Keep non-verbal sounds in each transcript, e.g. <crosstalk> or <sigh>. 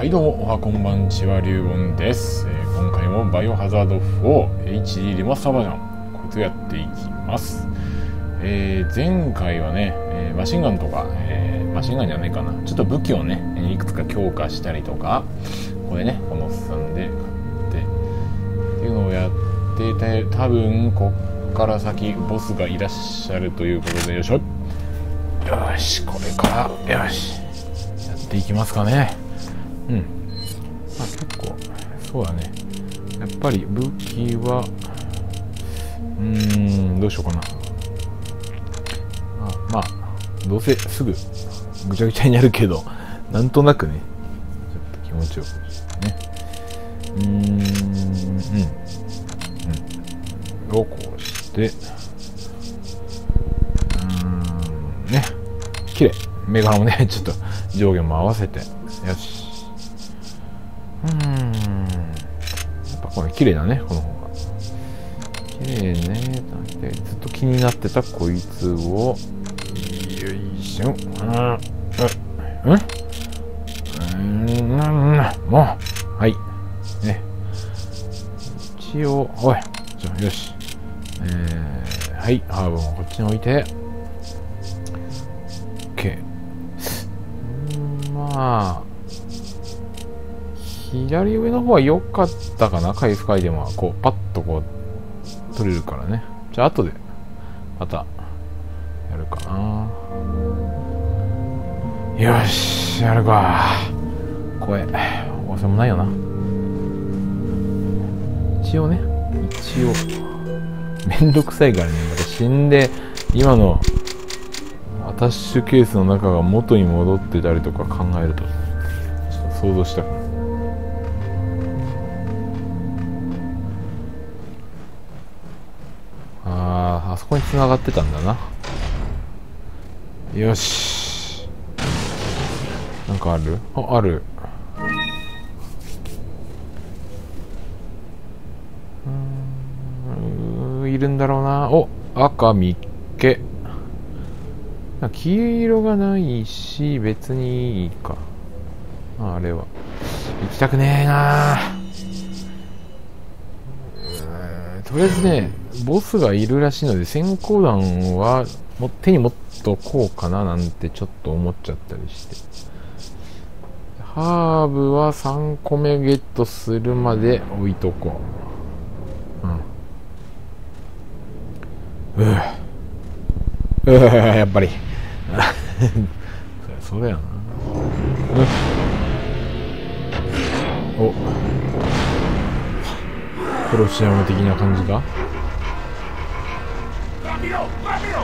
はいどうもおはこんばんちはりゅうぼんです、えー今回もバイオハザード 4HD リマスターバージョンこいつをやっていきます、えー前回はね、えーマシンガンとか、えマシンガンじゃないかな。ちょっと武器をねいくつか強化したりとかこれねこのおっさんで買ってっていうのをやってて多分こっから先ボスがいらっしゃるということでよいしょよしこれからよしやっていきますかね。うん。まあ結構そうだね。やっぱり武器はうーんどうしようかな。あまあどうせすぐぐちゃぐちゃになるけどなんとなくね。ちょっと気持ちよく。ね。うーんうん。うん。をこうして。うーんね。綺麗。メガネもね <laughs> ちょっと上下も合わせて。よしうん。やっぱこれ綺麗だねこの方が。綺麗ね。だってずっと気になってたこいつを。よいしょ。うん。うん。うん。うん。もうはい。ね。一応おい。じゃあよし。えー、はい。ハーブもこっちに置いて。OK うー。んまあ左上の方は良かったかな？回復アイテムは。こうパッとこう取れるからね。じゃあ後でまたやるかな。よしやるか。声おせもないよな。一応ね一応めんどくさいからね。また死んで今のアタッシュケースの中が元に戻ってたりとか考えるとちょっと想像したくなる繋がってたんだな。よし。なんかある？あある。うんいるんだろうな。お赤みっけ。黄色がないし別にいいか。ああれは。行きたくねえな。うーとりあえずねボスがいるらしいので先行弾はも手に持っとこうかななんてちょっと思っちゃったりして。ハーブは3個目ゲットするまで置いとこう。うん。うぅ。ううやっぱり。<laughs> そりゃそうだよな。うん。お。プロシアム的な感じだ ¡Rápido! ¡Rápido!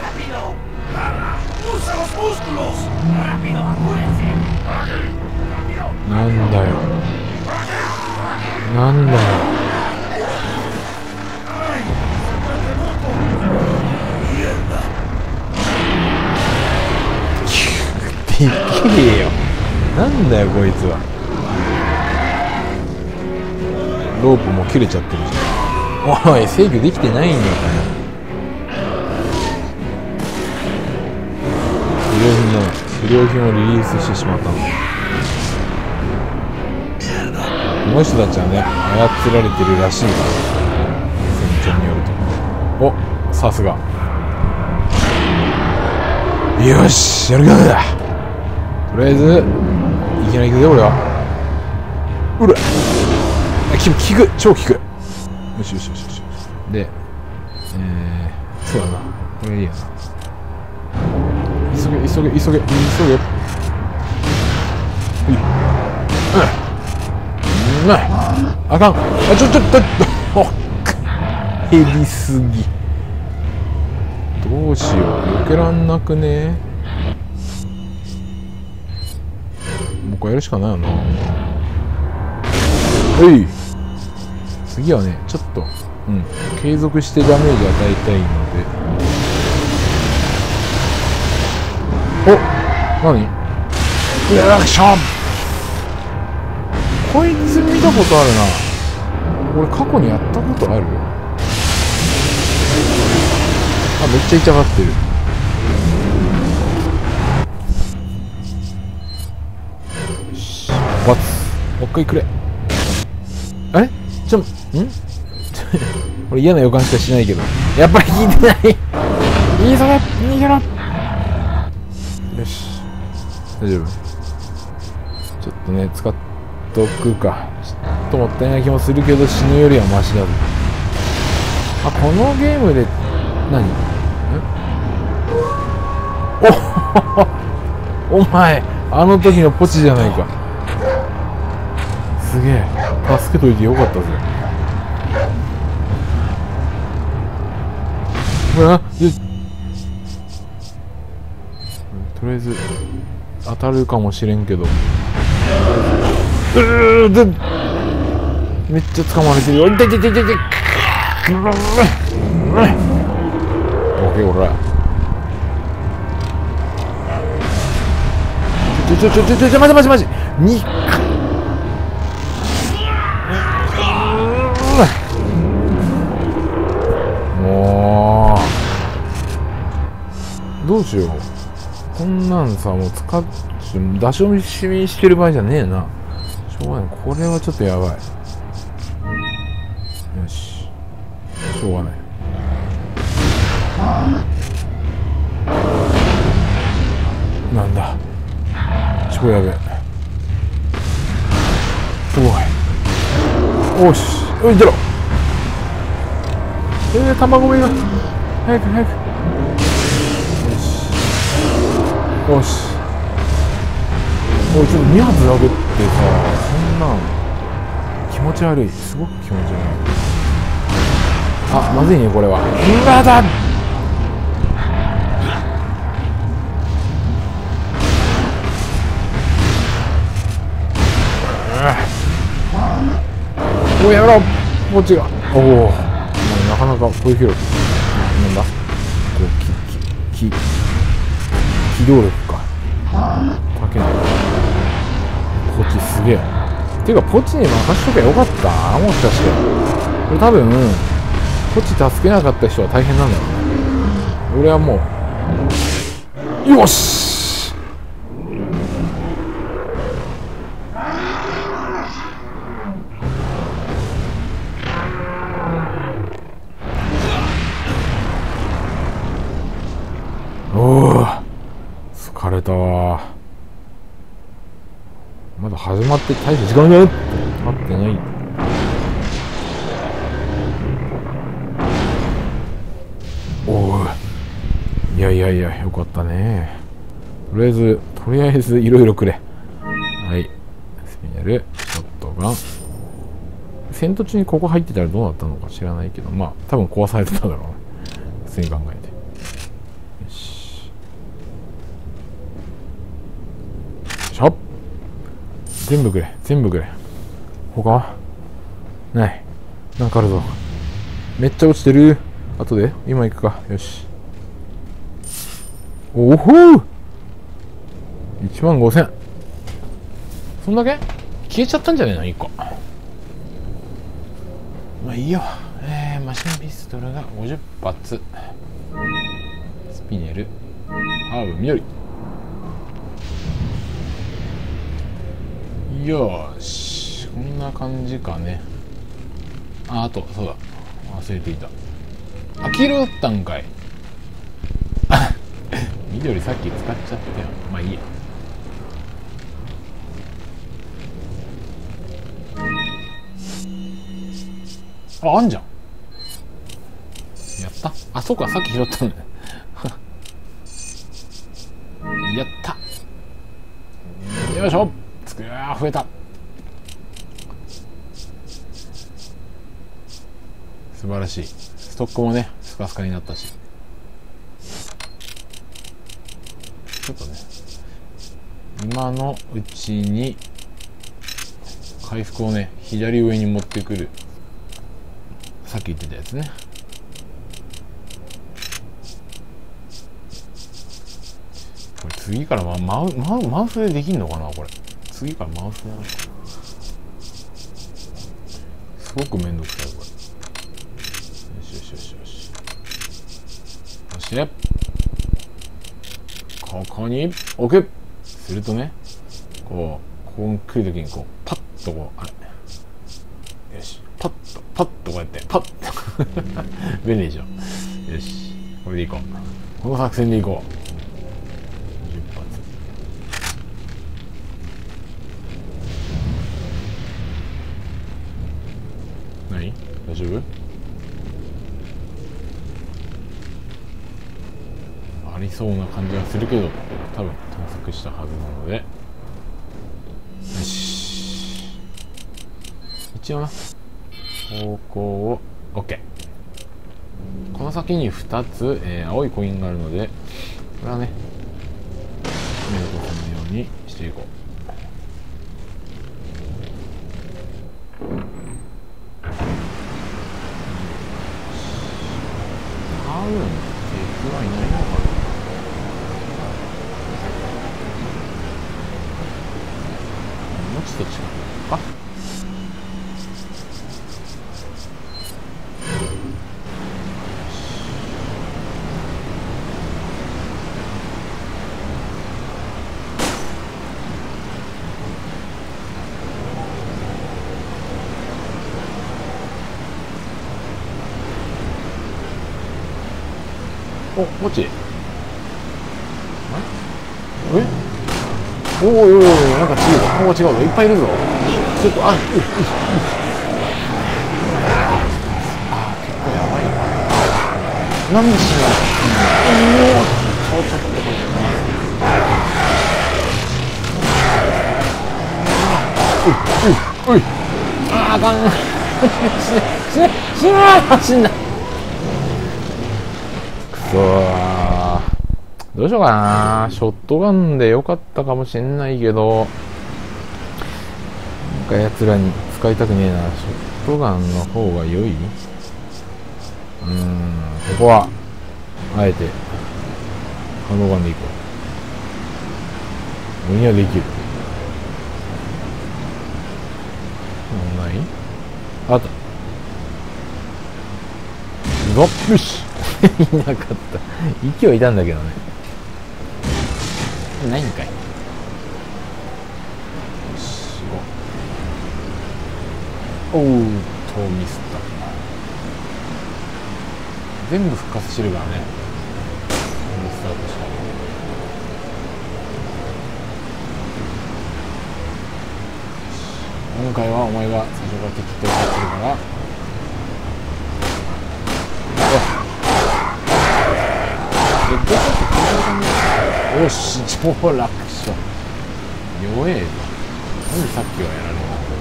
¡Rápido! ¡Garra! ¡Usa los músculos! ¡Rápido! ¡Apúrense! ¡Rápido! なんだよなんだよでっけえよなんだよこいつはロープも切れちゃってるじゃんおい制御できてないんだよ不良品をリリースしてしまったの。この人たちはね操られてるらしいから。船長によると。おさすが。よしやるか。だとりあえずいきなり行くぜ俺は。うらあ効く効く。超効く。よしよしよしよし。でえー、そうだな。これいいやな。急げ急げ急げ急げ。ういうん。ないあかん。あちょちょちょおっ減りすぎ。どうしよう。避けらんなくね。もうこれやるしかないよな。えい。次はねちょっと。うん。継続してダメージ与えたいので。お何？リアクションこいつ見たことあるな。俺過去にやったことある？あめっちゃ痛がってる。よし。バツもう一回くれ。あれちょん？<laughs> これ嫌な予感しかしないけど。やっぱり聞いてない。<laughs> いいぞ逃げろよし。大丈夫。ちょっとね使っとくか。ちょっともったいない気もするけど死ぬよりはマシだぞ。あこのゲームで何？お <laughs> お前あの時のポチじゃないか。すげえ。助けといてよかったぜ。うわよとりあえず当たるかもしれんけど。うーでめっちゃ掴まれてる。よ痛い痛い痛い痛い。オッケーおら。ちょちょちょちょちょちょ待て待て待て。にもう。どうしよう。こんなんさもう使っ出し惜しみしてる場合じゃねえな。しょうがない。これはちょっとやばい。よし。しょうがない。なんだ。超やべ。えおい。おし。おい出ろ。えー、卵目が早く早く。よし。おいちょっと2発殴ってさそんなん気持ち悪い。すごく気持ち悪い。あまずいねこれは。うわ。だおやめろ。こっちが。おおなかなかこういう広なんだこうききき。機動力か。高けのポチすげえ。ていうかポチに任しとけばよかった。もしかして。これ多分ポチ助けなかった人は大変なんだよね。俺はもうよし！って大して時間が経ってない。おおいやいやいやよかったね。とりあえずとりあえずいろいろくれ。はい。スピナルショットガン。戦闘中にここ入ってたらどうなったのか知らないけどまあ多分壊されてただろうね。普通に考えてよししょ全部くれ全部くれ。他？はない。なんかあるぞ。めっちゃ落ちてる。後で。今行くか。よし。おほー1万5000そんだけ？消えちゃったんじゃねえの？1個。まあいいよ。えー、マシンピストルが50発。スピネル。ハーブ緑よしこんな感じかね。ああとそうだ。忘れていた。あ黄色だったんかい緑さっき使っちゃったよ。まあいいや。ああんじゃん。やった。あそうかさっき拾ったんだね。<laughs> やった。よいしょ。つくあー増えた。素晴らしい。ストックもねスカスカになったし。ちょっとね今のうちに回復をね左上に持ってくる。さっき言ってたやつね。これ次からマママウマウスでできんのかなこれ。次からマウスなすごくめんどくさいこれ。よしよしよしよし。そしてここに置く。するとねこうこに来るときにこうパッとこうあれ。よし。パッとパッとこうやってパッと。<laughs> 便利でしょ。よし。これでいこう。この作戦でいこう。りそうな感じがするけど多分探索したはずなので。よし。一応な。方向を。OK この先に2つ、えー青いコインがあるのでこれはね目を通さないようにしていこう多分敵はいないのかなもうちょっと近くかお、もち。え？おおおお、なんか違うわ。お違うわ。いっぱいいるぞ。ちょっと、あ、うっうっあ、結構やばいな。何しないおお、ちょ、ちょっとこれ。うい、うい、う。あ、あかん。死ね、死ね、死ね、死んそー。どうしようかな。ショットガンでよかったかもしんないけど。なんか奴らに使いたくねえな。ショットガンの方が良い？うんここはあえてハンドガンでいこう。俺にはできる？もうない？あった。うわっよしいなかった。息はいたんだけどね。ないんかい。よしおおうとミスった全部復活してるからね。リスタートした今回はお前が最初から敵って分かってるからよし超楽勝弱えぞなんでさっきはやられなかった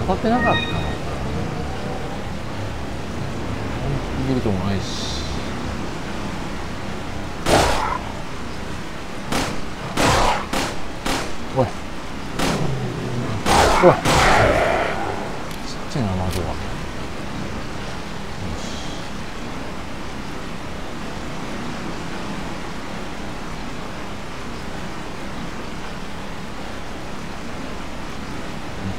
当たってなかったの本気でるともないし。おい。おいな窓がよし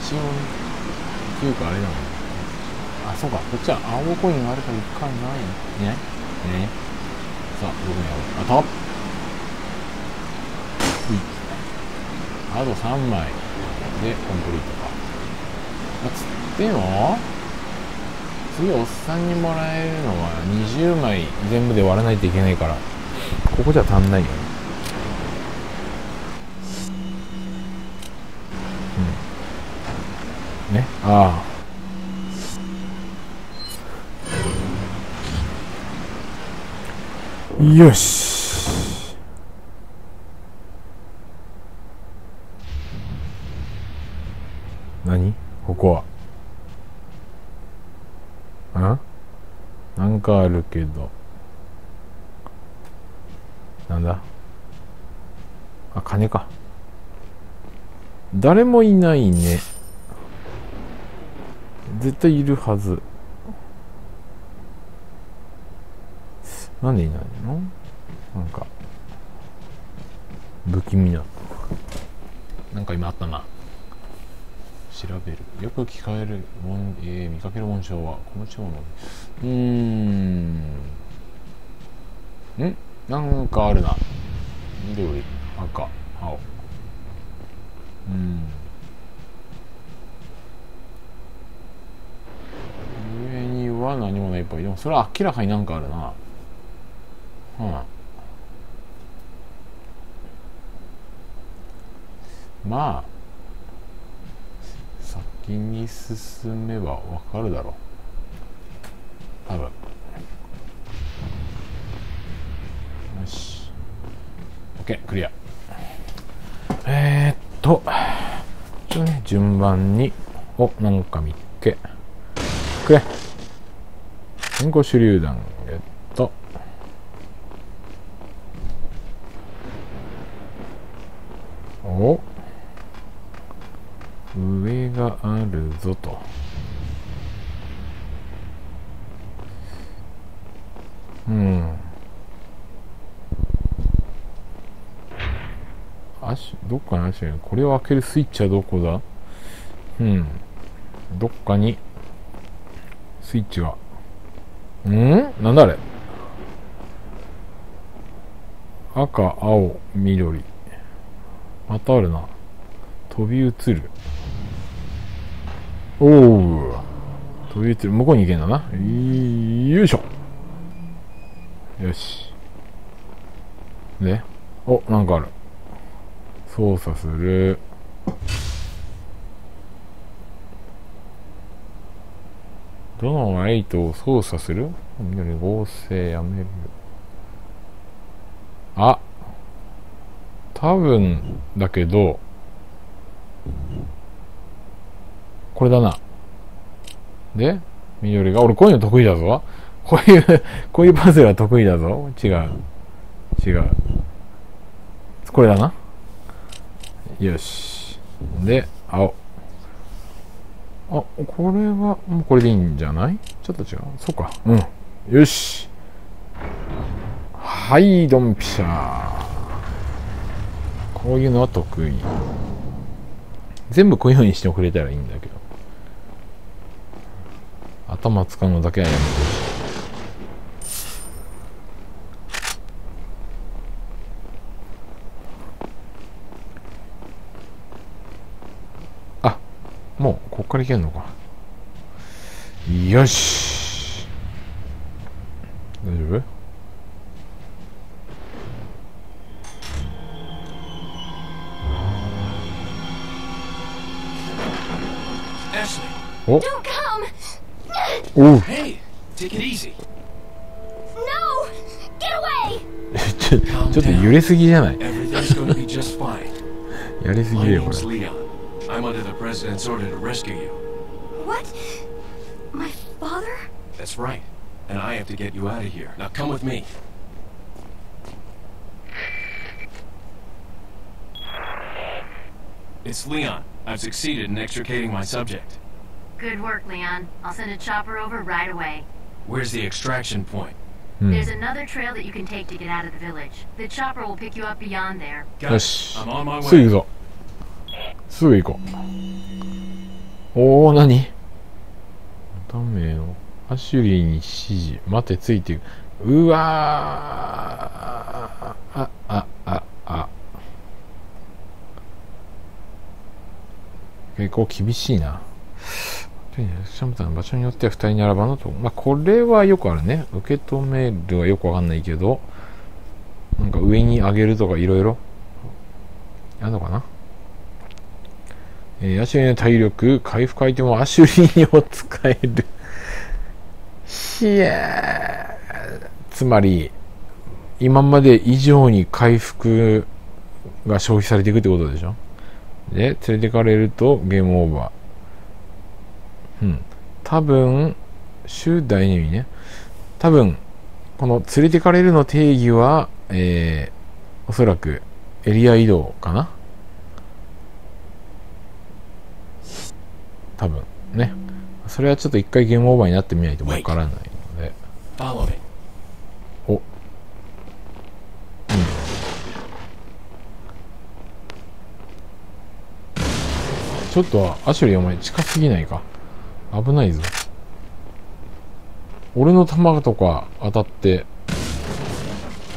一応っていうかあれだもん。あそうか。こっちは青コインがあるから一回ないいないいないさあ僕にあるあと。あと3枚。でコンプリートか。あつっても次おっさんにもらえるのは20枚全部で割らないといけないから。ここじゃ足んないよね。ね。ああよし。何？ここは。んなんかあるけど。なんだ？あ金か。誰もいないね。絶対いるはず。なんでいないの？なんか不気味な。なんか今あったな。調べる。よく聞かれる、えー、見かける紋章はこの地の。うーん。ん？なんかあるな。緑赤青。うん。上には何もないっぱい。でもそれは明らかになんかあるな。うん。まあ先に進めばわかるだろう。多分。よし。OK クリア。えー、っとちょっとね順番に。おなんか見っけ。くれ。先行手榴弾ゲットお上があるぞと。うん。足どっかに足がこれを開けるスイッチはどこだ？うん。どっかに。スイッチが。ん？なんだあれ？赤青緑。またあるな。飛び移る。おお飛び移る。向こうに行けんだな。よいしょ。よし。でおなんかある。操作する。どのライトを操作する？緑合成やめる。あ。多分だけどこれだな。で緑が俺こういうの得意だぞ。こういう <laughs> こういうパズルは得意だぞ。違う。違う。これだな。よし。で青。あこれはもうこれでいいんじゃない？ちょっと違う。そっか。うん。よし。はいドンピシャー。こういうのは得意。全部こういうふうにしてくれたらいいんだけど。頭使うのだけはやめてほしあもうこっからいけんのか。よし。Ashley, Don't come! おう hey, take it easy. No! Get away! ちょちょっと揺れすぎじゃない <laughs> Everything's going to be just fine. <laughs> やりすぎ My だよこ name's れ Leon. I'm under the president's order to rescue you. What? My father? That's right. And I have to get you out of here. Now come with me. It's Leon. I've succeeded in extricating my subject. Good work, Leon. I'll send a chopper over right away. Where's the extraction point? うん There's another trail that you can take to get out of the village. The chopper will pick you up beyond there. Got よ it. し I'm on my すぐ行く way. ぞすぐ行こうおお何ダメよアシュリーに指示待てついていくうわー ー。結構厳しいな。シャムタの場所によっては2人に並ばのと。まあこれはよくあるね。受け止めるはよくわかんないけど。なんか上に上げるとかいろいろやるのかな？えー、アシュリーの体力、回復アイテムをアシュリーを使える。いやー。つまり、今まで以上に回復が消費されていくってことでしょ？で、連れてかれるとゲームオーバー。うん。多分、週第2位ね。多分、この連れてかれるの定義は、えー、おそらくエリア移動かな？多分ねそれはちょっと一回ゲームオーバーになってみないとわからないので Follow me. おうんちょっとアシュリーお前近すぎないか？危ないぞ。俺の弾とか当たって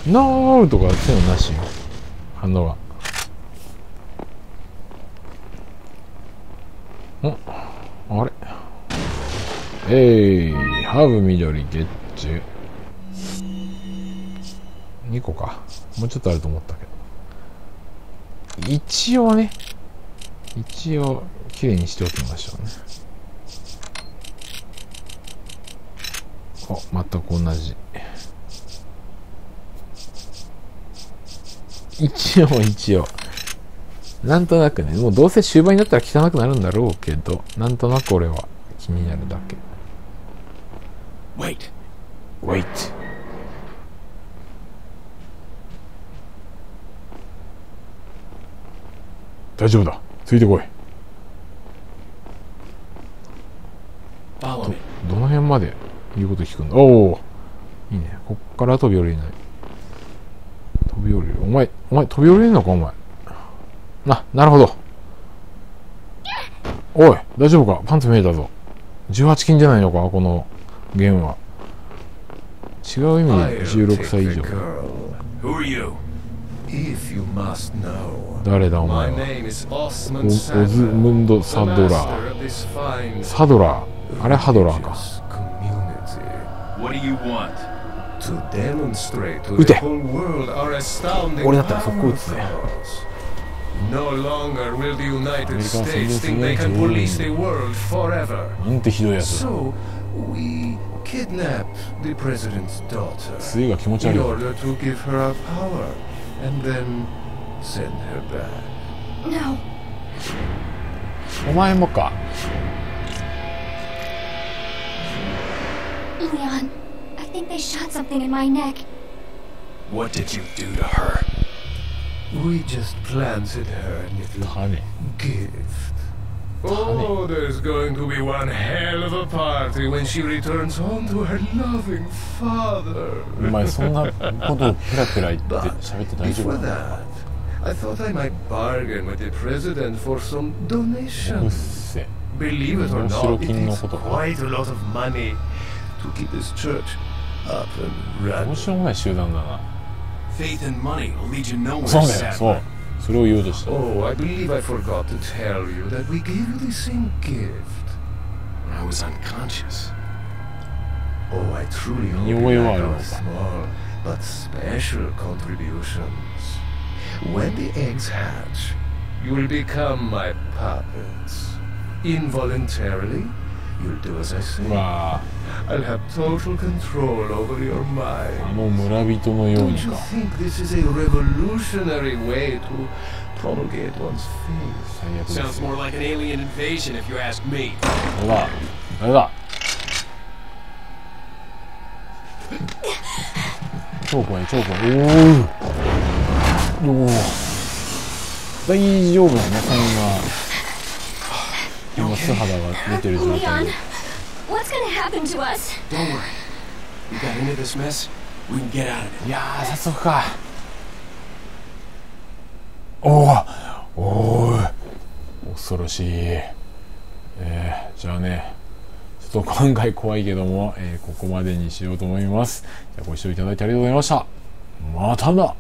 ノーとかそういうのなしよ。反応が。んあれ？えいハーブ緑ゲッチュ2個か。もうちょっとあると思ったけど。一応ね一応綺麗にしておきましょうね。お全く同じ。一応一応。なんとなくね。もうどうせ終盤になったら汚くなるんだろうけどなんとなく俺は気になるだけ。Wait. Wait 大丈夫だ。ついてこい。me. どの辺まで言うこと聞くんだ？おおいいね。こっから飛び降りれない。飛び降りる？お前お前飛び降りれんのか？お前。ななるほど。おい大丈夫か？パンツ見えたぞ。18金じゃないのか？このゲームは。違う意味で I'll 16 take 歳以上誰だお My 前は name is Osman オオズムンド・サドラーサドラーあれハドラーか撃て俺だったら速攻撃つね powers. No longer will the United アメリカは States 戦 think they 争 can police the world forever. なんてひどいやつだ So we kidnapped the president's daughter 杖が気持ち悪 in い order to give her our power and then send her back. No. Omaen. Leon, I think they shot something in my neck. What did you do to her? We just planted her a little Honey. give. Oh, there's going to be one hell of a party when she returns home to her loving father. お前そんなことをペラペラ言って喋って大丈夫 Before なの that, I thought I might bargain with the president for some うっ donation. せ Believe it or 身代 not, it 金の takes ことか quite a lot of money to keep this church up and 面 running. 白くない集団だな Faith and money will lead you nowhere, そうだよそう Sadler. through you this. Oh, I believe I forgot to tell you that we gave you the same gift when I was unconscious. Oh, I truly hope you like small but special contributions. When the eggs hatch, you will become my puppets. Involuntarily you'll do as I say. うわ I'll have total control over your あ mind. の村人のよう Don't に you か think this is a revolutionary way to promulgate one's faith? 最悪で Sounds すよ more like an alien invasion if you ask me. 誰だ誰だ超怖い超怖いおおおお大丈夫なのそんな今素肌が出てる状態 Leon, で what's gonna happen to us? Don't worry. We got into this mess. We can get out of it. いやー早速かおおおー恐ろしいえー、じゃあねちょっと今回怖いけども、えーここまでにしようと思いますじゃあご視聴いただいてありがとうございましたまたな